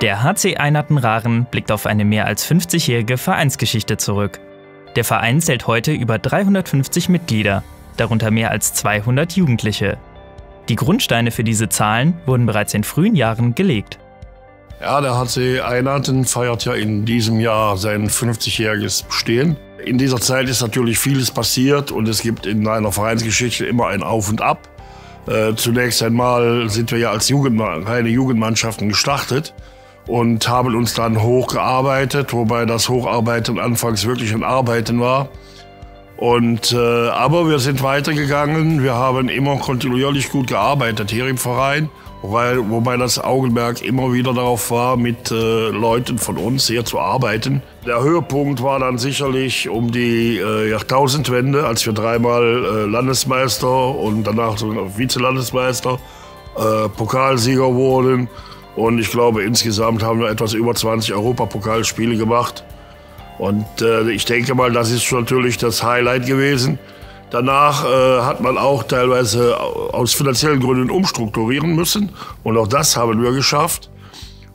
Der HC Einarten Raren blickt auf eine mehr als 50-jährige Vereinsgeschichte zurück. Der Verein zählt heute über 350 Mitglieder, darunter mehr als 200 Jugendliche. Die Grundsteine für diese Zahlen wurden bereits in frühen Jahren gelegt. Ja, der HC Einarten feiert ja in diesem Jahr sein 50-jähriges Bestehen. In dieser Zeit ist natürlich vieles passiert und es gibt in einer Vereinsgeschichte immer ein Auf und Ab. Äh, zunächst einmal sind wir ja als Jugend, reine Jugendmannschaften gestartet und haben uns dann hochgearbeitet, wobei das Hocharbeiten anfangs wirklich ein Arbeiten war. Und, äh, aber wir sind weitergegangen. Wir haben immer kontinuierlich gut gearbeitet hier im Verein Wobei, wobei das Augenmerk immer wieder darauf war, mit äh, Leuten von uns hier zu arbeiten. Der Höhepunkt war dann sicherlich um die äh, Jahrtausendwende, als wir dreimal äh, Landesmeister und danach Vizelandesmeister, äh, Pokalsieger wurden. Und ich glaube, insgesamt haben wir etwas über 20 Europapokalspiele gemacht. Und äh, ich denke mal, das ist natürlich das Highlight gewesen. Danach äh, hat man auch teilweise aus finanziellen Gründen umstrukturieren müssen. Und auch das haben wir geschafft.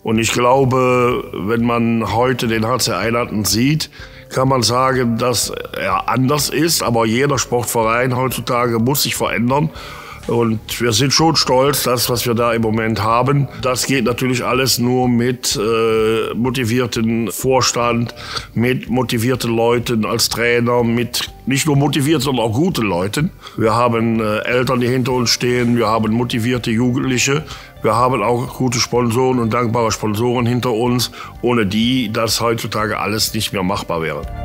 Und ich glaube, wenn man heute den HC Einheiten sieht, kann man sagen, dass er anders ist. Aber jeder Sportverein heutzutage muss sich verändern. Und wir sind schon stolz, das, was wir da im Moment haben. Das geht natürlich alles nur mit äh, motivierten Vorstand, mit motivierten Leuten als Trainer, mit nicht nur motiviert, sondern auch gute Leuten. Wir haben äh, Eltern, die hinter uns stehen. Wir haben motivierte Jugendliche. Wir haben auch gute Sponsoren und dankbare Sponsoren hinter uns, ohne die das heutzutage alles nicht mehr machbar wäre.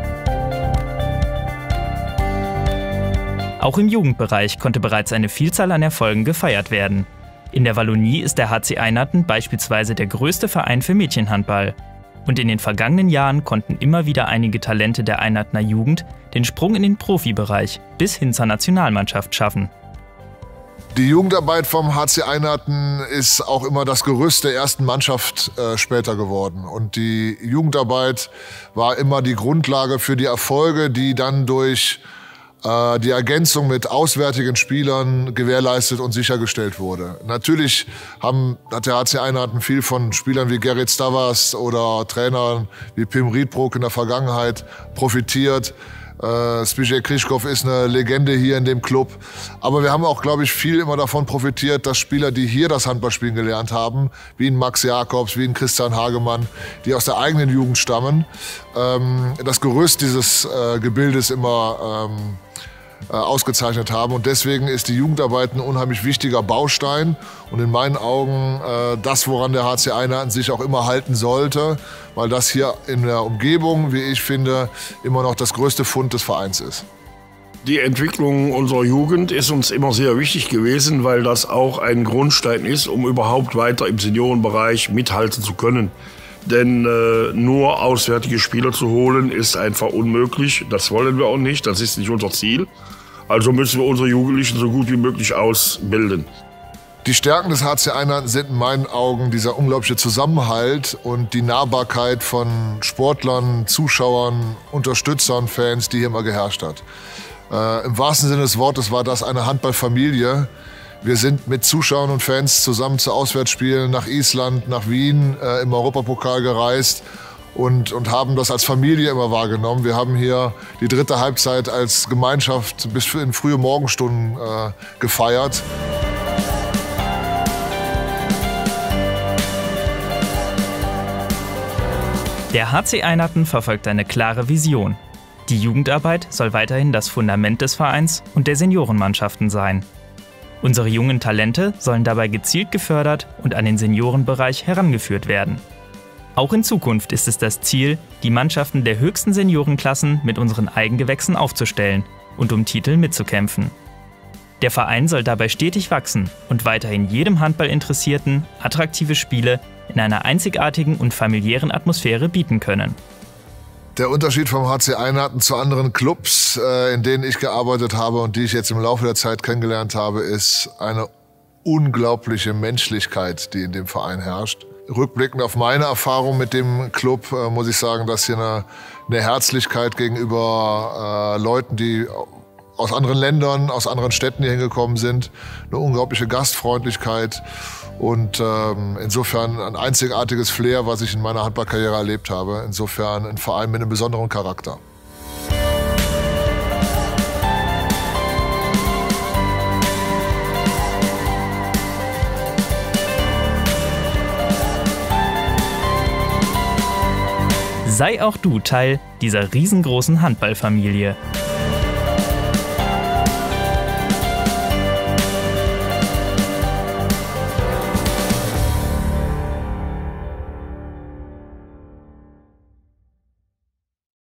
Auch im Jugendbereich konnte bereits eine Vielzahl an Erfolgen gefeiert werden. In der Wallonie ist der HC Einarten beispielsweise der größte Verein für Mädchenhandball. Und in den vergangenen Jahren konnten immer wieder einige Talente der Einartner Jugend den Sprung in den Profibereich bis hin zur Nationalmannschaft schaffen. Die Jugendarbeit vom HC Einarten ist auch immer das Gerüst der ersten Mannschaft äh, später geworden. Und die Jugendarbeit war immer die Grundlage für die Erfolge, die dann durch die Ergänzung mit auswärtigen Spielern gewährleistet und sichergestellt wurde. Natürlich haben, hat der HC Einheiten viel von Spielern wie Gerrit Stavas oder Trainern wie Pim Riedbrook in der Vergangenheit profitiert. Äh, Spijay Krischkov ist eine Legende hier in dem Club. Aber wir haben auch, glaube ich, viel immer davon profitiert, dass Spieler, die hier das Handballspielen gelernt haben, wie ein Max Jakobs, wie ein Christian Hagemann, die aus der eigenen Jugend stammen, ähm, das Gerüst dieses äh, Gebildes immer ähm, äh, ausgezeichnet haben. Und deswegen ist die Jugendarbeit ein unheimlich wichtiger Baustein und in meinen Augen äh, das, woran der HC Einheiten sich auch immer halten sollte, weil das hier in der Umgebung, wie ich finde, immer noch das größte Fund des Vereins ist. Die Entwicklung unserer Jugend ist uns immer sehr wichtig gewesen, weil das auch ein Grundstein ist, um überhaupt weiter im Seniorenbereich mithalten zu können. Denn äh, nur auswärtige Spieler zu holen, ist einfach unmöglich. Das wollen wir auch nicht, das ist nicht unser Ziel. Also müssen wir unsere Jugendlichen so gut wie möglich ausbilden. Die Stärken des HC Einheiten sind in meinen Augen dieser unglaubliche Zusammenhalt und die Nahbarkeit von Sportlern, Zuschauern, Unterstützern, Fans, die hier immer geherrscht hat. Äh, Im wahrsten Sinne des Wortes war das eine Handballfamilie, wir sind mit Zuschauern und Fans zusammen zu Auswärtsspielen nach Island, nach Wien äh, im Europapokal gereist und, und haben das als Familie immer wahrgenommen. Wir haben hier die dritte Halbzeit als Gemeinschaft bis in frühe Morgenstunden äh, gefeiert. Der HC Einarten verfolgt eine klare Vision. Die Jugendarbeit soll weiterhin das Fundament des Vereins und der Seniorenmannschaften sein. Unsere jungen Talente sollen dabei gezielt gefördert und an den Seniorenbereich herangeführt werden. Auch in Zukunft ist es das Ziel, die Mannschaften der höchsten Seniorenklassen mit unseren Eigengewächsen aufzustellen und um Titel mitzukämpfen. Der Verein soll dabei stetig wachsen und weiterhin jedem Handballinteressierten attraktive Spiele in einer einzigartigen und familiären Atmosphäre bieten können. Der Unterschied vom HC Einheiten zu anderen Clubs, äh, in denen ich gearbeitet habe und die ich jetzt im Laufe der Zeit kennengelernt habe, ist eine unglaubliche Menschlichkeit, die in dem Verein herrscht. Rückblickend auf meine Erfahrung mit dem Club äh, muss ich sagen, dass hier eine, eine Herzlichkeit gegenüber äh, Leuten, die aus anderen Ländern, aus anderen Städten hier hingekommen sind. Eine unglaubliche Gastfreundlichkeit und ähm, insofern ein einzigartiges Flair, was ich in meiner Handballkarriere erlebt habe. Insofern ein Verein mit einem besonderen Charakter. Sei auch du Teil dieser riesengroßen Handballfamilie.